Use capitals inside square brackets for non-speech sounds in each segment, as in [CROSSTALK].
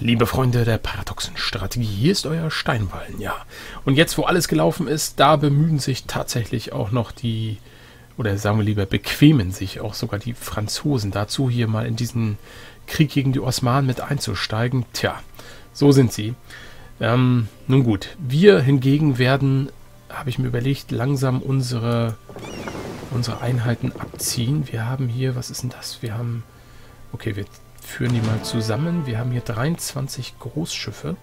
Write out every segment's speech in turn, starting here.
liebe Freunde der paradoxen Strategie, hier ist euer Steinwallen, ja. Und jetzt, wo alles gelaufen ist, da bemühen sich tatsächlich auch noch die, oder sagen wir lieber, bequemen sich auch sogar die Franzosen dazu, hier mal in diesen Krieg gegen die Osmanen mit einzusteigen. Tja, so sind sie. Ähm, nun gut, wir hingegen werden, habe ich mir überlegt, langsam unsere, unsere Einheiten abziehen. Wir haben hier, was ist denn das? Wir haben, okay, wir führen die mal zusammen. Wir haben hier 23 Großschiffe.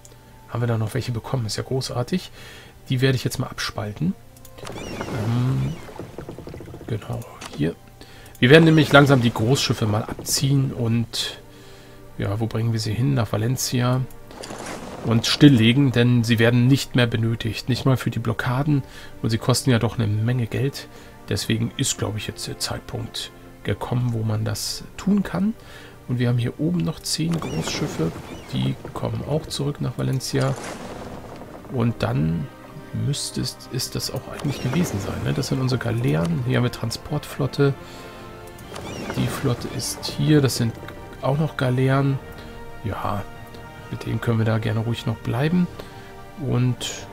Haben wir da noch welche bekommen? Ist ja großartig. Die werde ich jetzt mal abspalten. Ähm, genau, hier. Wir werden nämlich langsam die Großschiffe mal abziehen und ja, wo bringen wir sie hin? Nach Valencia und stilllegen, denn sie werden nicht mehr benötigt. Nicht mal für die Blockaden und sie kosten ja doch eine Menge Geld. Deswegen ist, glaube ich, jetzt der Zeitpunkt gekommen, wo man das tun kann. Und wir haben hier oben noch zehn Großschiffe. Die kommen auch zurück nach Valencia. Und dann müsste es, ist das auch eigentlich gewesen sein. Ne? Das sind unsere Galeeren. Hier haben wir Transportflotte. Die Flotte ist hier. Das sind auch noch Galeeren. Ja, mit denen können wir da gerne ruhig noch bleiben. Und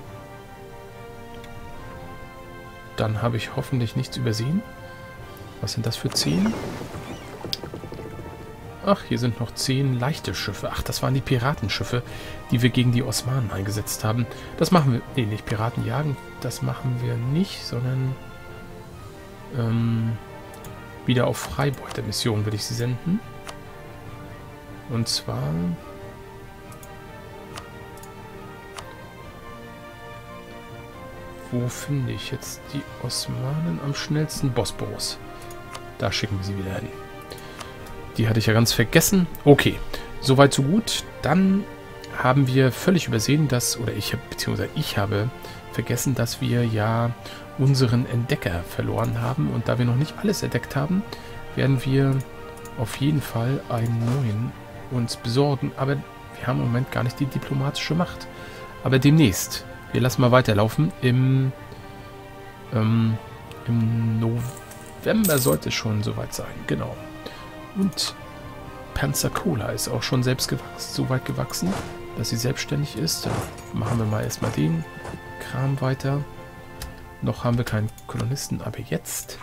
dann habe ich hoffentlich nichts übersehen. Was sind das für 10? Ach, hier sind noch zehn leichte Schiffe. Ach, das waren die Piratenschiffe, die wir gegen die Osmanen eingesetzt haben. Das machen wir... Nee, nicht Piraten jagen. Das machen wir nicht, sondern... Ähm, wieder auf Freibeuter-Mission würde ich sie senden. Und zwar... Wo finde ich jetzt die Osmanen am schnellsten? Bosporus. Da schicken wir sie wieder hin. Die hatte ich ja ganz vergessen. Okay, soweit so gut. Dann haben wir völlig übersehen, dass, oder ich, beziehungsweise ich habe vergessen, dass wir ja unseren Entdecker verloren haben. Und da wir noch nicht alles entdeckt haben, werden wir auf jeden Fall einen neuen uns besorgen. Aber wir haben im Moment gar nicht die diplomatische Macht. Aber demnächst. Wir lassen mal weiterlaufen. Im, ähm, im November sollte es schon soweit sein. Genau. Und Pensacola ist auch schon selbst gewachsen, so weit gewachsen, dass sie selbstständig ist. Dann machen wir mal erstmal den Kram weiter. Noch haben wir keinen Kolonisten, aber jetzt.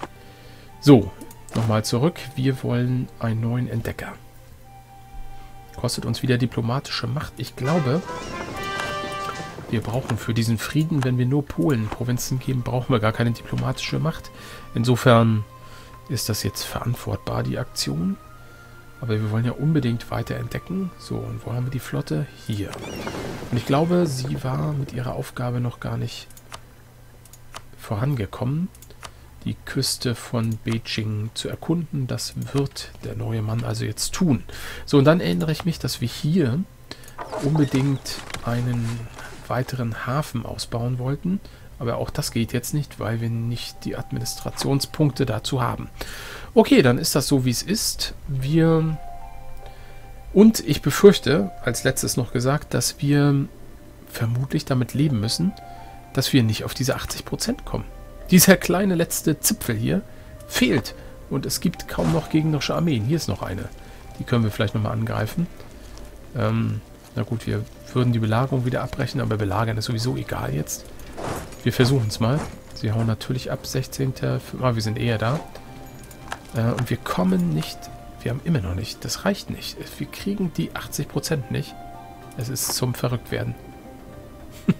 So, nochmal zurück. Wir wollen einen neuen Entdecker. Kostet uns wieder diplomatische Macht. Ich glaube, wir brauchen für diesen Frieden, wenn wir nur Polen Provinzen geben, brauchen wir gar keine diplomatische Macht. Insofern ist das jetzt verantwortbar, die Aktion. Aber wir wollen ja unbedingt weiter entdecken. So, und wo haben wir die Flotte? Hier. Und ich glaube, sie war mit ihrer Aufgabe noch gar nicht vorangekommen, die Küste von Beijing zu erkunden. Das wird der neue Mann also jetzt tun. So, und dann erinnere ich mich, dass wir hier unbedingt einen weiteren Hafen ausbauen wollten. Aber auch das geht jetzt nicht, weil wir nicht die Administrationspunkte dazu haben. Okay, dann ist das so, wie es ist. Wir... Und ich befürchte, als letztes noch gesagt, dass wir vermutlich damit leben müssen, dass wir nicht auf diese 80% kommen. Dieser kleine letzte Zipfel hier fehlt. Und es gibt kaum noch gegnerische Armeen. Hier ist noch eine. Die können wir vielleicht nochmal angreifen. Ähm, na gut, wir würden die Belagerung wieder abbrechen, aber belagern ist sowieso egal jetzt. Wir versuchen es mal. Sie hauen natürlich ab. 16. Ah, wir sind eher da. Äh, und wir kommen nicht... Wir haben immer noch nicht. Das reicht nicht. Wir kriegen die 80% nicht. Es ist zum Verrücktwerden. [LAUGHS]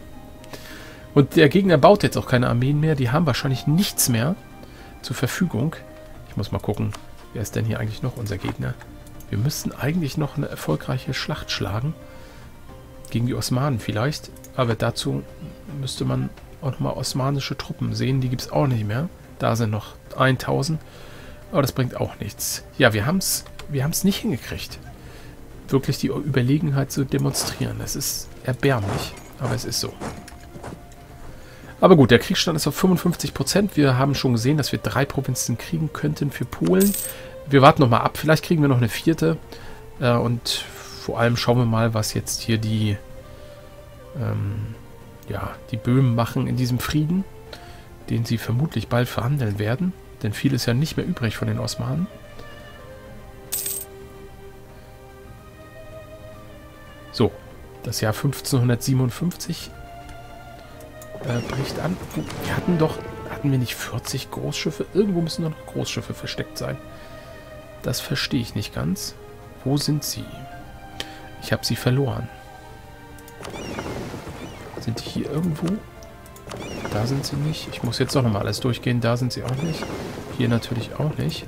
und der Gegner baut jetzt auch keine Armeen mehr. Die haben wahrscheinlich nichts mehr zur Verfügung. Ich muss mal gucken, wer ist denn hier eigentlich noch unser Gegner? Wir müssten eigentlich noch eine erfolgreiche Schlacht schlagen. Gegen die Osmanen vielleicht. Aber dazu müsste man auch nochmal osmanische Truppen sehen. Die gibt es auch nicht mehr. Da sind noch 1000. Aber das bringt auch nichts. Ja, wir haben es wir haben's nicht hingekriegt, wirklich die Überlegenheit zu demonstrieren. Es ist erbärmlich, aber es ist so. Aber gut, der Kriegsstand ist auf 55%. Wir haben schon gesehen, dass wir drei Provinzen kriegen könnten für Polen. Wir warten nochmal ab. Vielleicht kriegen wir noch eine vierte. Äh, und vor allem schauen wir mal, was jetzt hier die, ähm, ja, die Böhmen machen in diesem Frieden, den sie vermutlich bald verhandeln werden. Denn viel ist ja nicht mehr übrig von den Osmanen. So, das Jahr 1557 äh, bricht an. Wir hatten doch, hatten wir nicht 40 Großschiffe? Irgendwo müssen noch Großschiffe versteckt sein. Das verstehe ich nicht ganz. Wo sind sie? Ich habe sie verloren. Sind die hier irgendwo? Da sind sie nicht. Ich muss jetzt doch nochmal alles durchgehen. Da sind sie auch nicht. Hier natürlich auch nicht.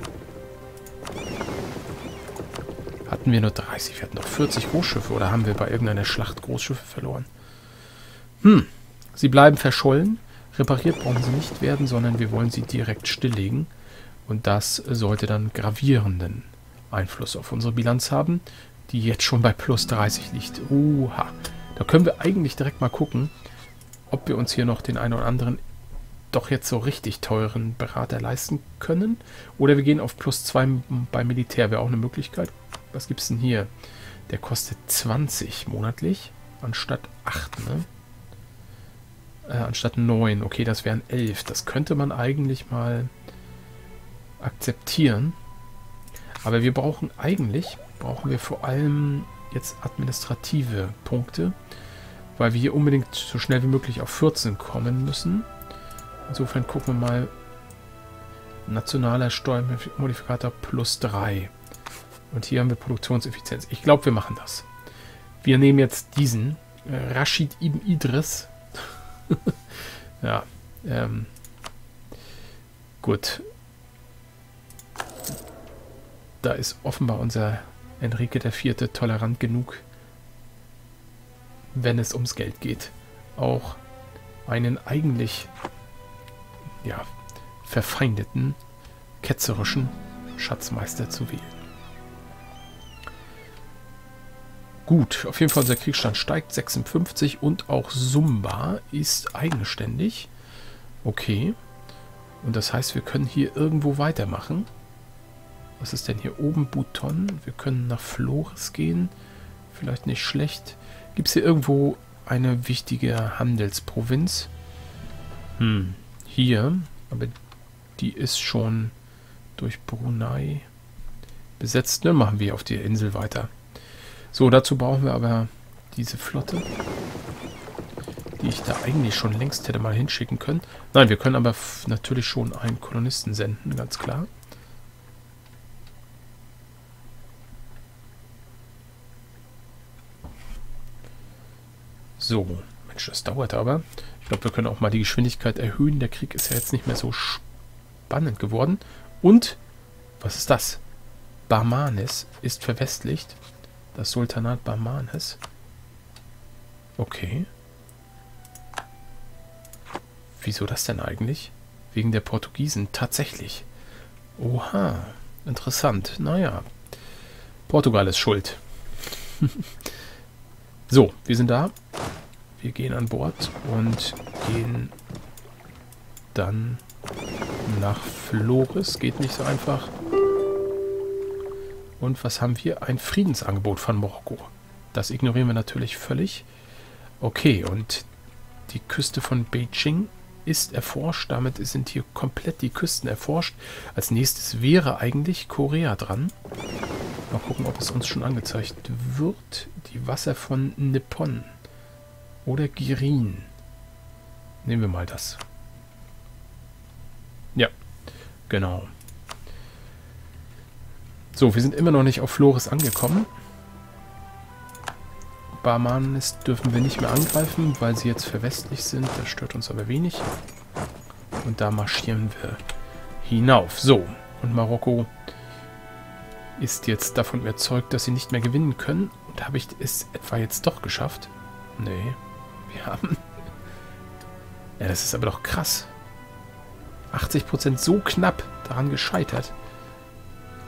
Hatten wir nur 30? Wir hatten noch 40 Großschiffe. Oder haben wir bei irgendeiner Schlacht Großschiffe verloren? Hm. Sie bleiben verschollen. Repariert brauchen sie nicht werden, sondern wir wollen sie direkt stilllegen. Und das sollte dann gravierenden Einfluss auf unsere Bilanz haben, die jetzt schon bei plus 30 liegt. Uha. Da können wir eigentlich direkt mal gucken, ob wir uns hier noch den einen oder anderen doch jetzt so richtig teuren Berater leisten können. Oder wir gehen auf plus 2 beim Militär, wäre auch eine Möglichkeit. Was gibt es denn hier? Der kostet 20 monatlich, anstatt 8, ne? Äh, anstatt 9. Okay, das wären 11. Das könnte man eigentlich mal akzeptieren. Aber wir brauchen eigentlich, brauchen wir vor allem jetzt administrative Punkte, weil wir hier unbedingt so schnell wie möglich auf 14 kommen müssen. Insofern gucken wir mal, nationaler Steuermodifikator plus 3. Und hier haben wir Produktionseffizienz. Ich glaube, wir machen das. Wir nehmen jetzt diesen, äh, Rashid ibn Idris. [LAUGHS] ja, ähm, gut. Da ist offenbar unser Enrique IV. tolerant genug, wenn es ums Geld geht. Auch einen eigentlich ja, verfeindeten, ketzerischen Schatzmeister zu wählen. Gut, auf jeden Fall unser Kriegsstand steigt 56 und auch Sumba ist eigenständig. Okay. Und das heißt, wir können hier irgendwo weitermachen. Was ist denn hier oben? Bouton. Wir können nach Flores gehen. Vielleicht nicht schlecht. Gibt es hier irgendwo eine wichtige Handelsprovinz? Hm, hier. Aber die ist schon durch Brunei besetzt. Ne, machen wir auf der Insel weiter. So, dazu brauchen wir aber diese Flotte, die ich da eigentlich schon längst hätte mal hinschicken können. Nein, wir können aber natürlich schon einen Kolonisten senden, ganz klar. So, Mensch, das dauert aber. Ich glaube, wir können auch mal die Geschwindigkeit erhöhen. Der Krieg ist ja jetzt nicht mehr so spannend geworden. Und, was ist das? Barmanes ist verwestlicht. Das Sultanat Barmanes. Okay. Wieso das denn eigentlich? Wegen der Portugiesen. Tatsächlich. Oha. Interessant. Naja. Portugal ist schuld. [LAUGHS] so, wir sind da. Wir gehen an Bord und gehen dann nach Flores. Geht nicht so einfach. Und was haben wir? Ein Friedensangebot von Marokko. Das ignorieren wir natürlich völlig. Okay, und die Küste von Beijing ist erforscht. Damit sind hier komplett die Küsten erforscht. Als nächstes wäre eigentlich Korea dran. Mal gucken, ob es uns schon angezeigt wird. Die Wasser von Nippon. Oder Girin. Nehmen wir mal das. Ja, genau. So, wir sind immer noch nicht auf Flores angekommen. Barmanis dürfen wir nicht mehr angreifen, weil sie jetzt verwestlich sind. Das stört uns aber wenig. Und da marschieren wir hinauf. So, und Marokko ist jetzt davon überzeugt, dass sie nicht mehr gewinnen können. Und habe ich es etwa jetzt doch geschafft? Nee. Wir haben... Ja, das ist aber doch krass. 80% so knapp daran gescheitert.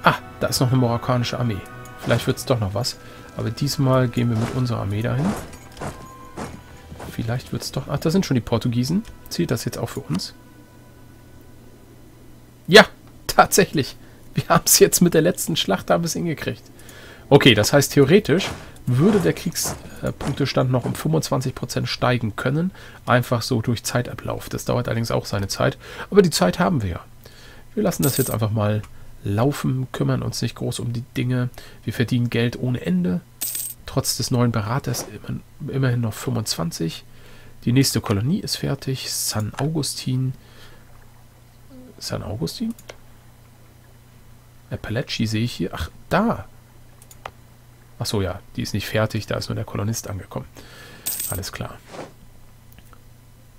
Ah, da ist noch eine marokkanische Armee. Vielleicht wird es doch noch was. Aber diesmal gehen wir mit unserer Armee dahin. Vielleicht wird es doch... Ach, da sind schon die Portugiesen. Zählt das jetzt auch für uns? Ja, tatsächlich. Wir haben es jetzt mit der letzten Schlacht haben es hingekriegt. Okay, das heißt theoretisch würde der Kriegspunktestand noch um 25% steigen können. Einfach so durch Zeitablauf. Das dauert allerdings auch seine Zeit. Aber die Zeit haben wir ja. Wir lassen das jetzt einfach mal laufen, kümmern uns nicht groß um die Dinge. Wir verdienen Geld ohne Ende. trotz des neuen Beraters immer, immerhin noch 25. Die nächste Kolonie ist fertig. San Augustin. San Augustin? Appalachie sehe ich hier. Ach, da. Ach so, ja, die ist nicht fertig. Da ist nur der Kolonist angekommen. Alles klar.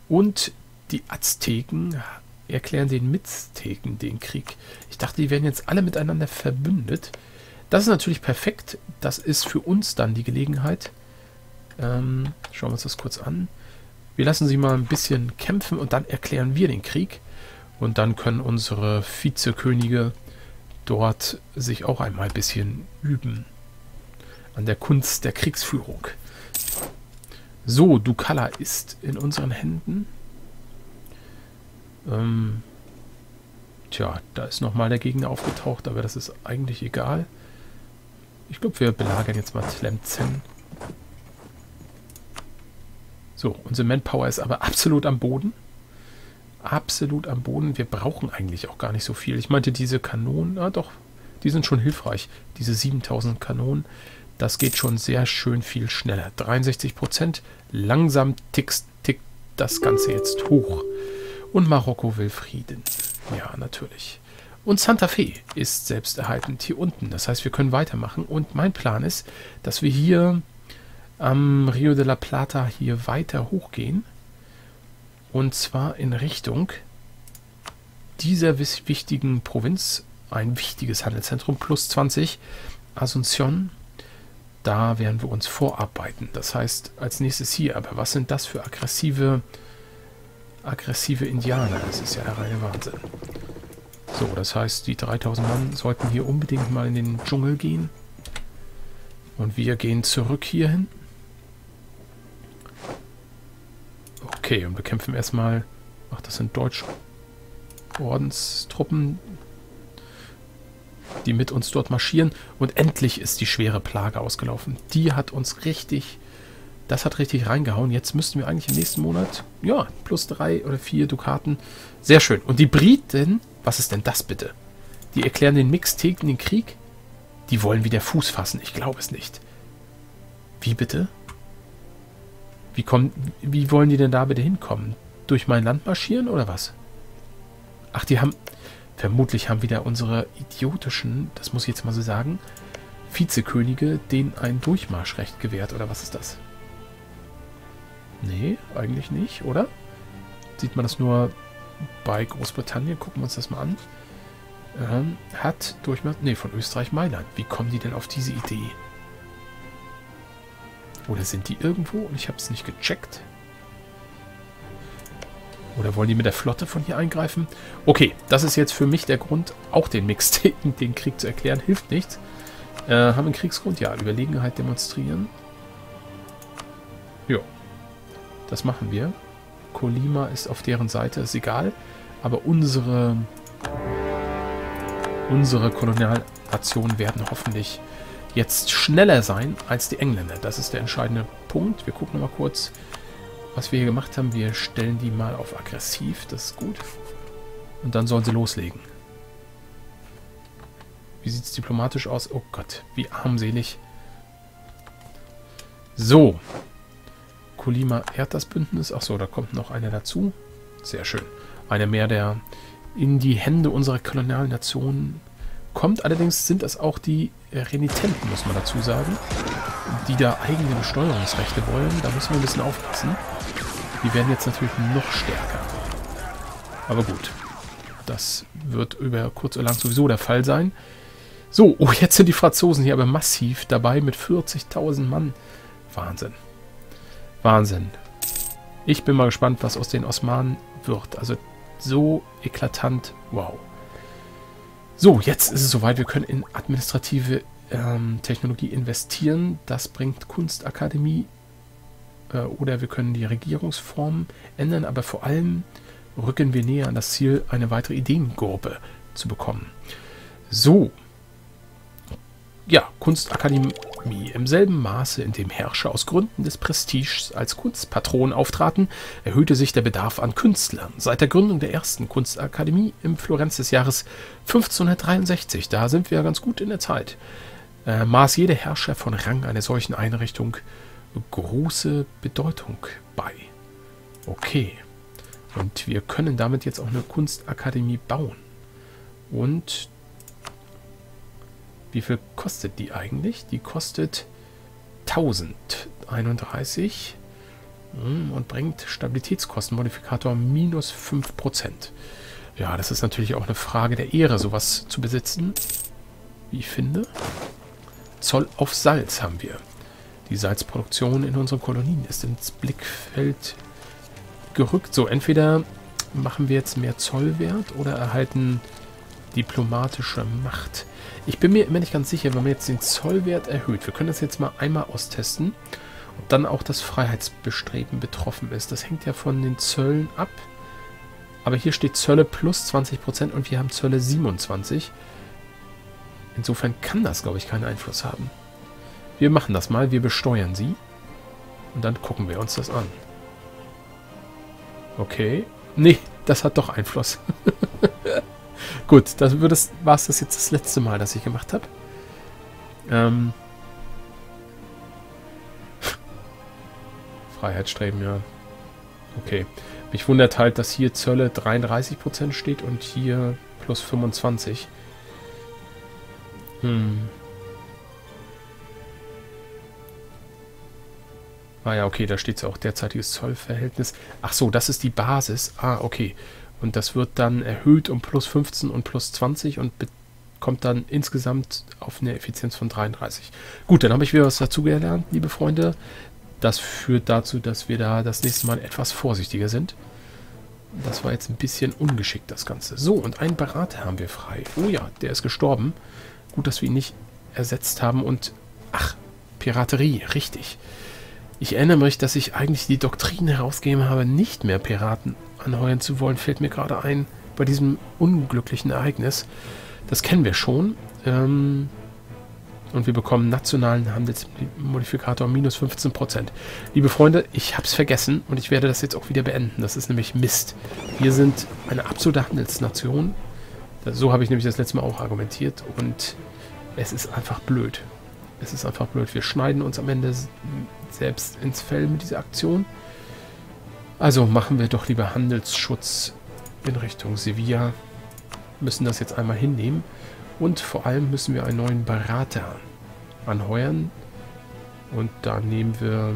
Und die Azteken erklären den Mizteken den Krieg. Ich dachte, die werden jetzt alle miteinander verbündet. Das ist natürlich perfekt. Das ist für uns dann die Gelegenheit. Ähm, schauen wir uns das kurz an. Wir lassen sie mal ein bisschen kämpfen und dann erklären wir den Krieg. Und dann können unsere Vizekönige dort sich auch einmal ein bisschen üben an der Kunst der Kriegsführung. So, Dukala ist in unseren Händen. Ähm, tja, da ist nochmal der Gegner aufgetaucht, aber das ist eigentlich egal. Ich glaube, wir belagern jetzt mal Tlemcen. So, unsere Manpower ist aber absolut am Boden. Absolut am Boden. Wir brauchen eigentlich auch gar nicht so viel. Ich meinte, diese Kanonen, na doch, die sind schon hilfreich. Diese 7000 Kanonen, das geht schon sehr schön viel schneller. 63 Prozent. Langsam tickt, tickt das Ganze jetzt hoch. Und Marokko will Frieden. Ja, natürlich. Und Santa Fe ist selbsterhaltend hier unten. Das heißt, wir können weitermachen. Und mein Plan ist, dass wir hier am Rio de la Plata hier weiter hochgehen. Und zwar in Richtung dieser wichtigen Provinz. Ein wichtiges Handelszentrum plus 20. Asunción. Da werden wir uns vorarbeiten. Das heißt, als nächstes hier. Aber was sind das für aggressive, aggressive Indianer? Das ist ja der reine Wahnsinn. So, das heißt, die 3000 Mann sollten hier unbedingt mal in den Dschungel gehen. Und wir gehen zurück hierhin. Okay, und wir kämpfen erstmal... Ach, das sind deutsche Ordenstruppen, die mit uns dort marschieren. Und endlich ist die schwere Plage ausgelaufen. Die hat uns richtig... Das hat richtig reingehauen. Jetzt müssten wir eigentlich im nächsten Monat, ja, plus drei oder vier Dukaten. Sehr schön. Und die Briten was ist denn das bitte? Die erklären den Mixteken den Krieg? Die wollen wieder Fuß fassen. Ich glaube es nicht. Wie bitte? Wie, kommen, wie wollen die denn da bitte hinkommen? Durch mein Land marschieren oder was? Ach, die haben... Vermutlich haben wieder unsere idiotischen, das muss ich jetzt mal so sagen, Vizekönige denen ein Durchmarschrecht gewährt, oder was ist das? Nee, eigentlich nicht, oder? Sieht man das nur bei Großbritannien, gucken wir uns das mal an, ähm, hat Durchmesser, nee, von Österreich Mailand. Wie kommen die denn auf diese Idee? Oder sind die irgendwo und ich habe es nicht gecheckt? Oder wollen die mit der Flotte von hier eingreifen? Okay, das ist jetzt für mich der Grund, auch den Mixtapen, [LAUGHS] den Krieg zu erklären. Hilft nichts. Äh, haben wir einen Kriegsgrund? Ja, Überlegenheit demonstrieren. Ja, das machen wir. Colima ist auf deren Seite, ist egal. Aber unsere, unsere Kolonialnationen werden hoffentlich jetzt schneller sein als die Engländer. Das ist der entscheidende Punkt. Wir gucken mal kurz, was wir hier gemacht haben. Wir stellen die mal auf aggressiv, das ist gut. Und dann sollen sie loslegen. Wie sieht es diplomatisch aus? Oh Gott, wie armselig. So, Kolima ehrt das Bündnis. Achso, da kommt noch einer dazu. Sehr schön. Einer mehr, der in die Hände unserer Kolonialnationen kommt. Allerdings sind das auch die Renitenten, muss man dazu sagen, die da eigene Besteuerungsrechte wollen. Da müssen wir ein bisschen aufpassen. Die werden jetzt natürlich noch stärker. Aber gut. Das wird über kurz oder lang sowieso der Fall sein. So, oh, jetzt sind die Franzosen hier aber massiv dabei mit 40.000 Mann. Wahnsinn. Wahnsinn. Ich bin mal gespannt, was aus den Osmanen wird. Also so eklatant. Wow. So, jetzt ist es soweit. Wir können in administrative ähm, Technologie investieren. Das bringt Kunstakademie. Äh, oder wir können die Regierungsform ändern. Aber vor allem rücken wir näher an das Ziel, eine weitere Ideengruppe zu bekommen. So. Ja, Kunstakademie im selben Maße, in dem Herrscher aus Gründen des Prestiges als Kunstpatron auftraten, erhöhte sich der Bedarf an Künstlern. Seit der Gründung der ersten Kunstakademie im Florenz des Jahres 1563, da sind wir ja ganz gut in der Zeit, äh, maß jeder Herrscher von Rang einer solchen Einrichtung große Bedeutung bei. Okay. Und wir können damit jetzt auch eine Kunstakademie bauen. Und wie viel kostet die eigentlich? Die kostet 1031 hm, und bringt Stabilitätskostenmodifikator minus 5%. Ja, das ist natürlich auch eine Frage der Ehre, sowas zu besitzen. Wie ich finde. Zoll auf Salz haben wir. Die Salzproduktion in unseren Kolonien ist ins Blickfeld gerückt. So, entweder machen wir jetzt mehr Zollwert oder erhalten diplomatische Macht. Ich bin mir immer nicht ganz sicher, wenn man jetzt den Zollwert erhöht. Wir können das jetzt mal einmal austesten. Ob dann auch das Freiheitsbestreben betroffen ist. Das hängt ja von den Zöllen ab. Aber hier steht Zölle plus 20% und wir haben Zölle 27%. Insofern kann das, glaube ich, keinen Einfluss haben. Wir machen das mal, wir besteuern sie. Und dann gucken wir uns das an. Okay. Nee, das hat doch Einfluss. [LAUGHS] Gut, das war es das jetzt das letzte Mal, das ich gemacht habe. Ähm. [LAUGHS] Freiheitsstreben, ja. Okay. Mich wundert halt, dass hier Zölle 33% steht und hier plus 25. Hm. Ah ja, okay, da steht es auch derzeitiges Zollverhältnis. Ach so, das ist die Basis. Ah, okay. Und das wird dann erhöht um plus 15 und plus 20 und kommt dann insgesamt auf eine Effizienz von 33. Gut, dann habe ich wieder was dazugelernt, liebe Freunde. Das führt dazu, dass wir da das nächste Mal etwas vorsichtiger sind. Das war jetzt ein bisschen ungeschickt, das Ganze. So, und einen Berater haben wir frei. Oh ja, der ist gestorben. Gut, dass wir ihn nicht ersetzt haben. Und, ach, Piraterie, richtig. Ich erinnere mich, dass ich eigentlich die Doktrin herausgegeben habe, nicht mehr Piraten anheuern zu wollen, fällt mir gerade ein, bei diesem unglücklichen Ereignis. Das kennen wir schon. Ähm, und wir bekommen nationalen Handelsmodifikator minus 15%. Liebe Freunde, ich habe es vergessen und ich werde das jetzt auch wieder beenden. Das ist nämlich Mist. Wir sind eine absolute Handelsnation. So habe ich nämlich das letzte Mal auch argumentiert und es ist einfach blöd. Es ist einfach blöd. Wir schneiden uns am Ende selbst ins Fell mit dieser Aktion. Also machen wir doch lieber Handelsschutz in Richtung Sevilla. Müssen das jetzt einmal hinnehmen. Und vor allem müssen wir einen neuen Berater anheuern. Und da nehmen wir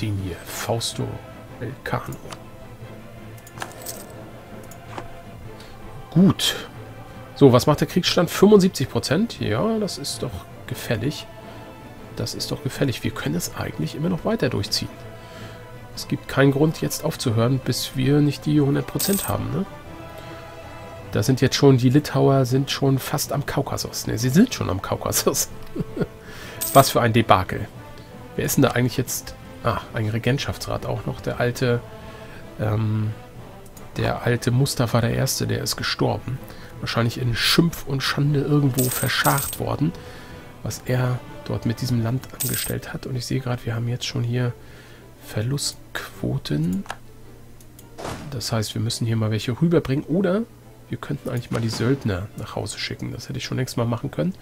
den hier, Fausto Elcano. Gut. So, was macht der Kriegsstand? 75%. Ja, das ist doch gefällig. Das ist doch gefällig. Wir können es eigentlich immer noch weiter durchziehen. Es gibt keinen Grund, jetzt aufzuhören, bis wir nicht die 100% haben, ne? Da sind jetzt schon, die Litauer sind schon fast am Kaukasus. Ne, sie sind schon am Kaukasus. [LAUGHS] Was für ein Debakel. Wer ist denn da eigentlich jetzt? Ah, ein Regentschaftsrat auch noch. Der alte, ähm, der alte Mustafa I., der ist gestorben. Wahrscheinlich in Schimpf und Schande irgendwo verscharrt worden, was er dort mit diesem Land angestellt hat. Und ich sehe gerade, wir haben jetzt schon hier Verlustquoten. Das heißt, wir müssen hier mal welche rüberbringen. Oder wir könnten eigentlich mal die Söldner nach Hause schicken. Das hätte ich schon längst mal machen können.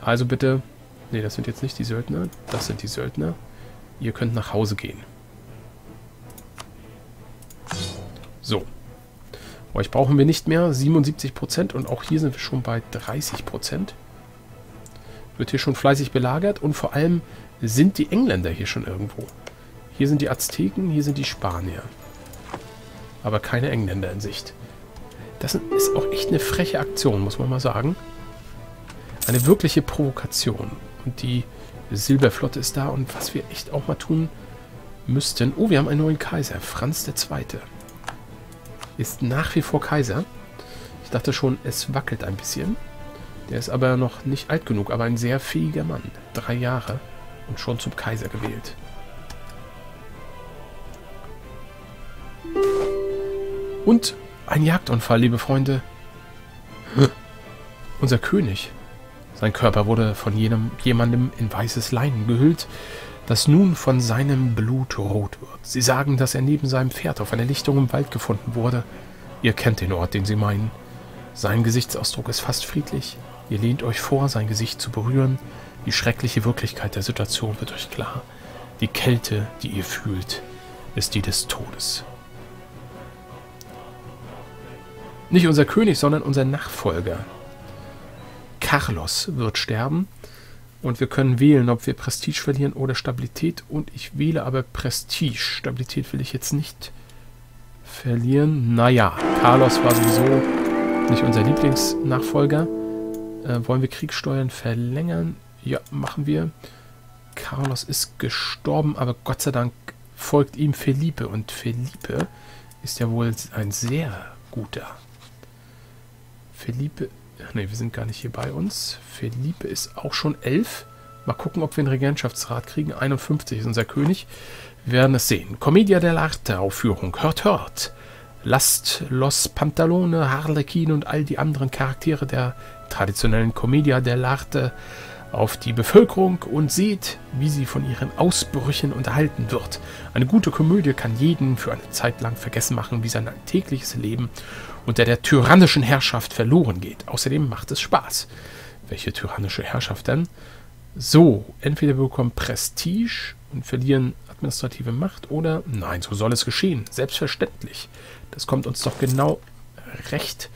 Also bitte... Ne, das sind jetzt nicht die Söldner. Das sind die Söldner. Ihr könnt nach Hause gehen. So. Euch brauchen wir nicht mehr. 77% und auch hier sind wir schon bei 30%. Wird hier schon fleißig belagert und vor allem sind die Engländer hier schon irgendwo. Hier sind die Azteken, hier sind die Spanier. Aber keine Engländer in Sicht. Das ist auch echt eine freche Aktion, muss man mal sagen. Eine wirkliche Provokation. Und die Silberflotte ist da. Und was wir echt auch mal tun müssten... Oh, wir haben einen neuen Kaiser. Franz II. Ist nach wie vor Kaiser. Ich dachte schon, es wackelt ein bisschen. Der ist aber noch nicht alt genug, aber ein sehr fähiger Mann. Drei Jahre und schon zum Kaiser gewählt. Und ein Jagdunfall, liebe Freunde. Unser König. Sein Körper wurde von jenem, jemandem in weißes Leinen gehüllt, das nun von seinem Blut rot wird. Sie sagen, dass er neben seinem Pferd auf einer Lichtung im Wald gefunden wurde. Ihr kennt den Ort, den sie meinen. Sein Gesichtsausdruck ist fast friedlich. Ihr lehnt euch vor, sein Gesicht zu berühren. Die schreckliche Wirklichkeit der Situation wird euch klar. Die Kälte, die ihr fühlt, ist die des Todes. Nicht unser König, sondern unser Nachfolger. Carlos wird sterben und wir können wählen, ob wir Prestige verlieren oder Stabilität. Und ich wähle aber Prestige. Stabilität will ich jetzt nicht verlieren. Naja, Carlos war sowieso nicht unser Lieblingsnachfolger. Äh, wollen wir Kriegssteuern verlängern? Ja, machen wir. Carlos ist gestorben, aber Gott sei Dank folgt ihm Felipe. Und Felipe ist ja wohl ein sehr guter Felipe, ne, wir sind gar nicht hier bei uns. Felipe ist auch schon elf. Mal gucken, ob wir einen Regentschaftsrat kriegen. 51 ist unser König. Wir werden es sehen. Commedia dell'arte Aufführung. Hört, hört. Lasst Los Pantalone, Harlequin und all die anderen Charaktere der traditionellen Commedia dell'arte auf die Bevölkerung und seht, wie sie von ihren Ausbrüchen unterhalten wird. Eine gute Komödie kann jeden für eine Zeit lang vergessen machen, wie sein tägliches Leben unter der tyrannischen Herrschaft verloren geht. Außerdem macht es Spaß. Welche tyrannische Herrschaft denn? So, entweder wir bekommen Prestige und verlieren administrative Macht oder nein, so soll es geschehen. Selbstverständlich. Das kommt uns doch genau recht.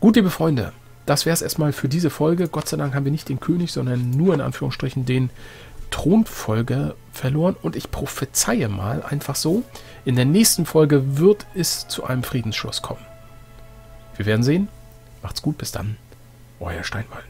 Gut, liebe Freunde, das wäre es erstmal für diese Folge. Gott sei Dank haben wir nicht den König, sondern nur in Anführungsstrichen den Thronfolger verloren. Und ich prophezeie mal einfach so, in der nächsten Folge wird es zu einem Friedensschluss kommen. Wir werden sehen. Macht's gut, bis dann. Euer Steinwall.